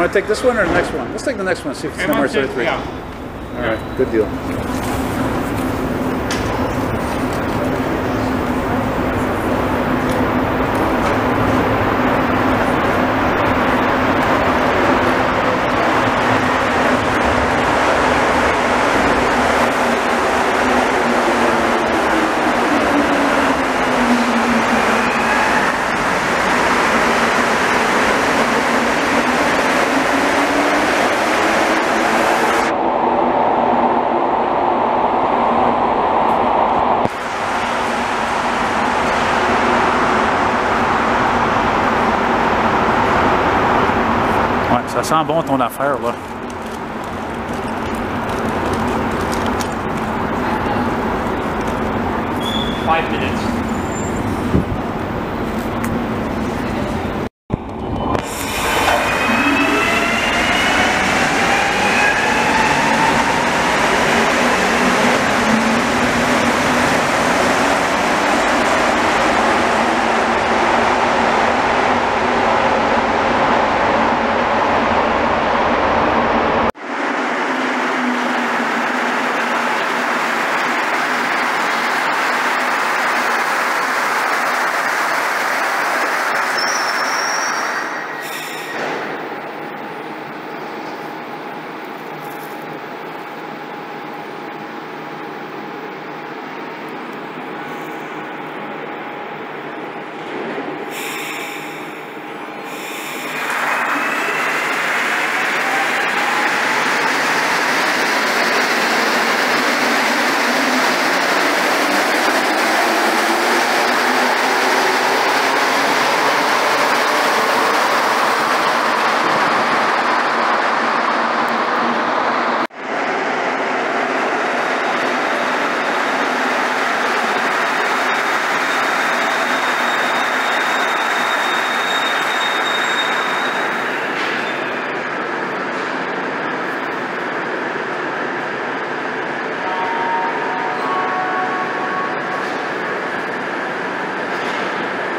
to take this one or the next one? Let's take the next one. See if it's number 33. Yeah. All right. Good deal. Ça sent bon ton affaire là. Five minutes.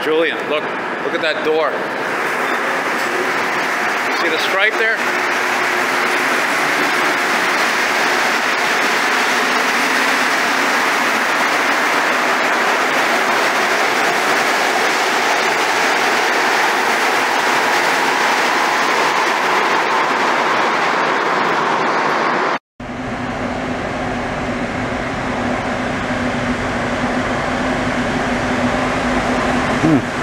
Julian, look, look at that door. See the stripe there? Hmm.